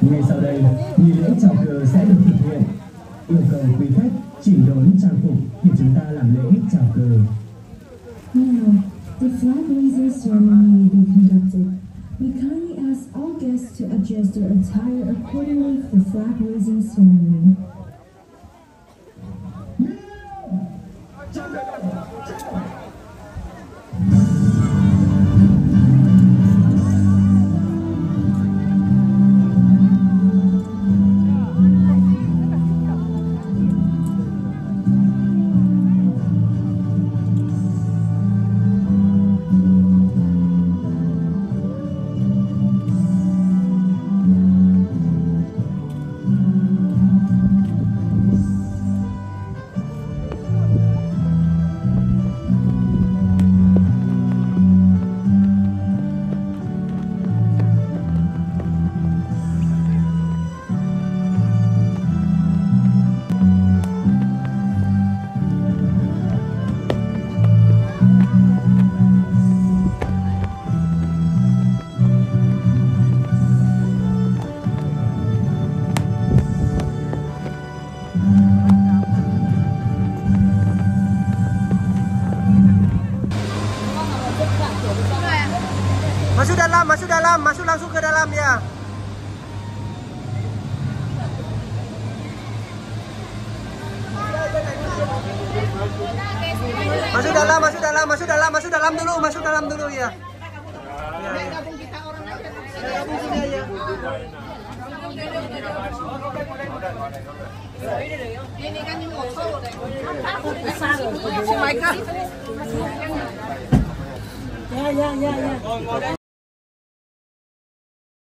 Ngay sau đây, nghi lễ chào cờ sẽ được thực hiện. Yêu cầu quý khách chỉnh đốn trang phục khi chúng ta làm lễ chào cờ. Now, the flag raising ceremony will be conducted. We kindly ask all guests to adjust their attire accordingly for the flag raising ceremony. Masuk dalam, masuk dalam, masuk langsung ke dalam ya. Masuk dalam, masuk dalam, masuk dalam, masuk dalam dulu, masuk dalam dulu ya. Ya, ya. Ini kan motor. Si Michael. Ya, ya, ya, ya.